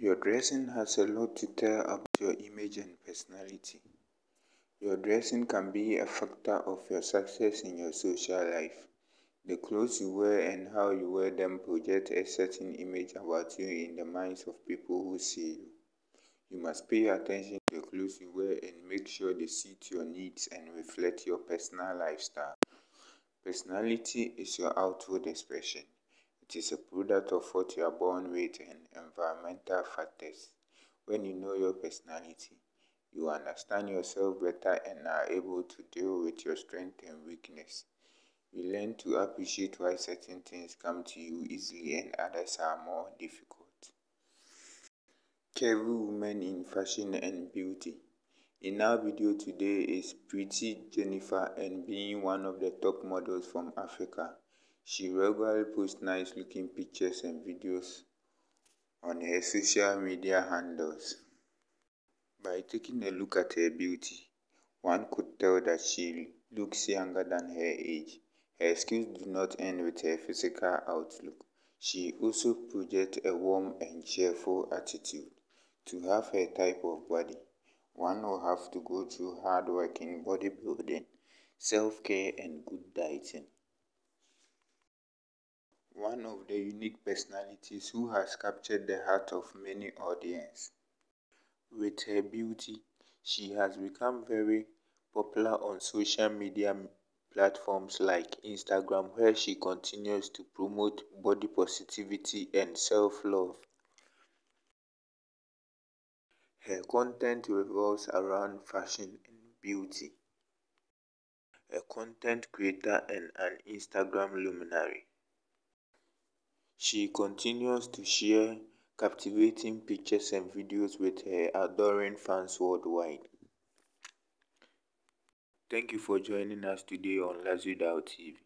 Your dressing has a lot to tell about your image and personality. Your dressing can be a factor of your success in your social life. The clothes you wear and how you wear them project a certain image about you in the minds of people who see you. You must pay attention to the clothes you wear and make sure they suit your needs and reflect your personal lifestyle. Personality is your outward expression. It is a product of what you are born with and environmental factors. When you know your personality, you understand yourself better and are able to deal with your strength and weakness. You learn to appreciate why certain things come to you easily and others are more difficult. Curvy women in fashion and beauty. In our video today is Pretty Jennifer and being one of the top models from Africa. She regularly posts nice looking pictures and videos on her social media handles. By taking a look at her beauty, one could tell that she looks younger than her age. Her skills do not end with her physical outlook. She also projects a warm and cheerful attitude. To have her type of body, one will have to go through hard work in bodybuilding, self-care and good dieting. One of the unique personalities who has captured the heart of many audience. With her beauty, she has become very popular on social media platforms like Instagram where she continues to promote body positivity and self-love. Her content revolves around fashion and beauty. A content creator and an Instagram luminary. She continues to share captivating pictures and videos with her adoring fans worldwide. Thank you for joining us today on Luxury Doll TV.